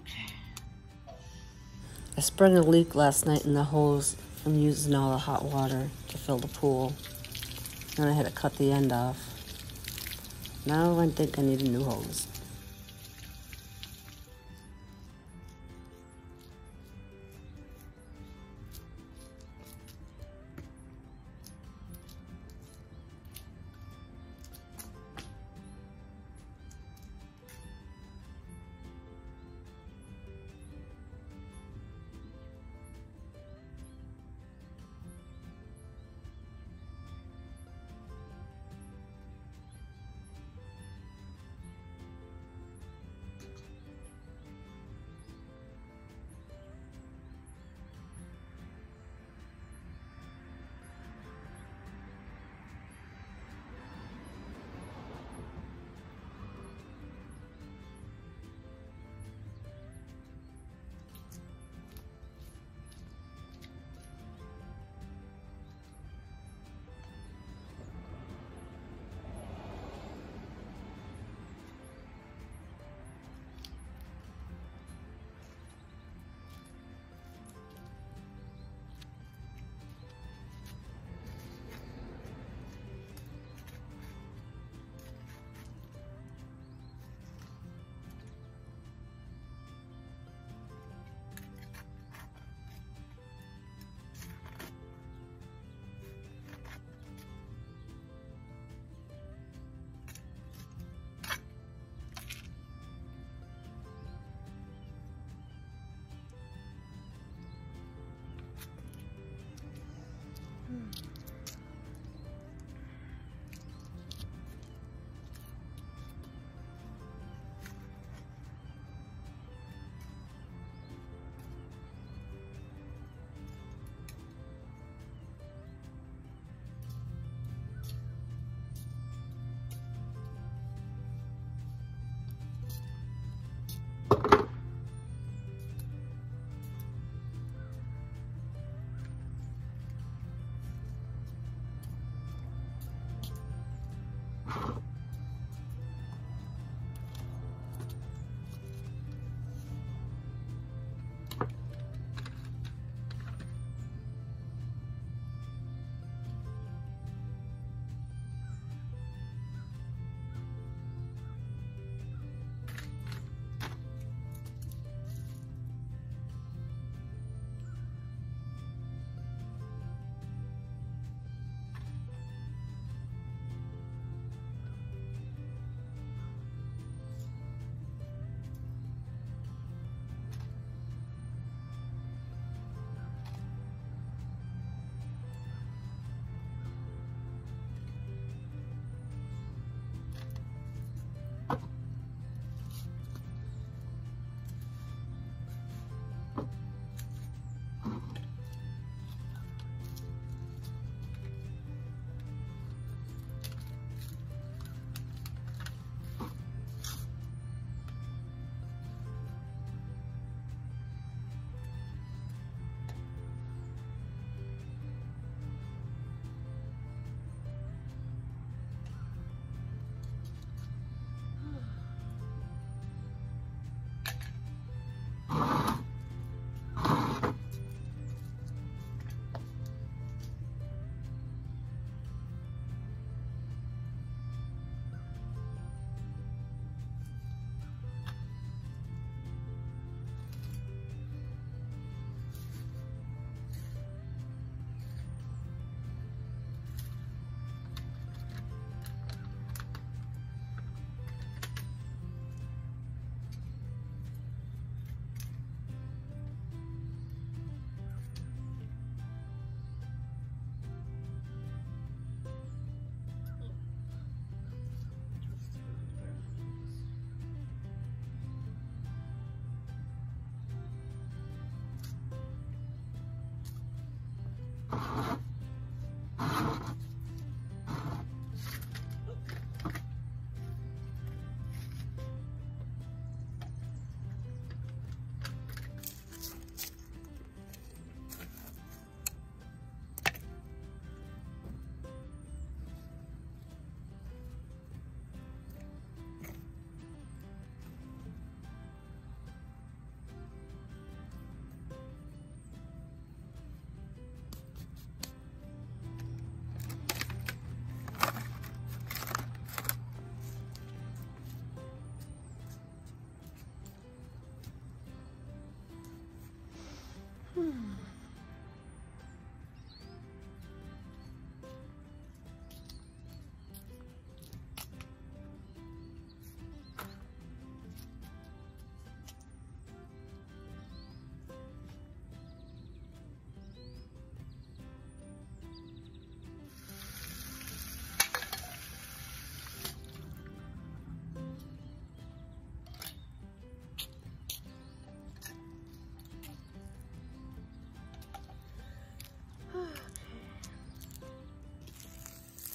Okay. I sprung a leak last night in the hose from using all the hot water to fill the pool. And I had to cut the end off. Now I think I need a new hose.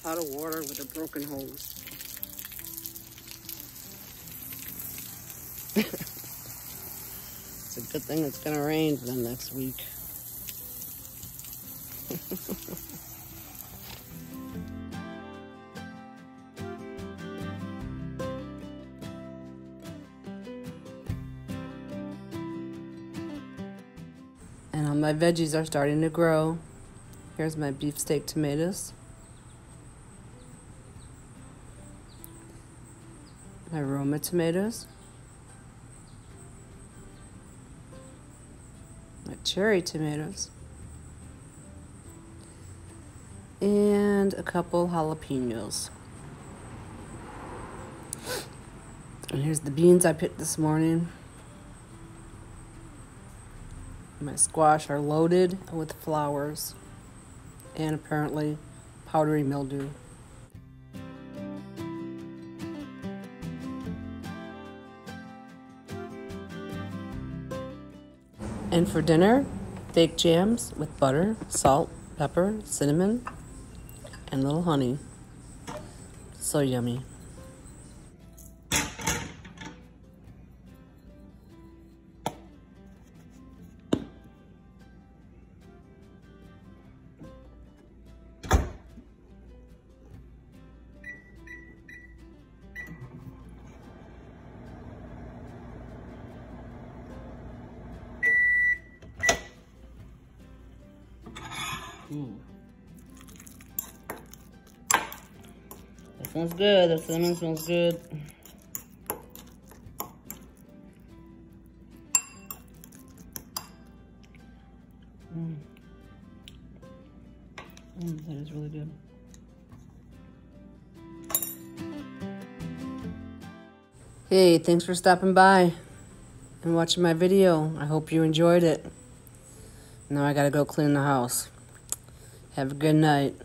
Pot of water with a broken hose. it's a good thing it's gonna rain for the next week. and all my veggies are starting to grow. Here's my beefsteak tomatoes. My Roma tomatoes, my cherry tomatoes, and a couple jalapenos. And here's the beans I picked this morning. My squash are loaded with flowers and apparently powdery mildew. And for dinner, baked jams with butter, salt, pepper, cinnamon, and a little honey. So yummy. Mm. That smells good. That cinnamon smells good. Mm. Mm, that is really good. Hey, thanks for stopping by and watching my video. I hope you enjoyed it. Now I gotta go clean the house. Have a good night.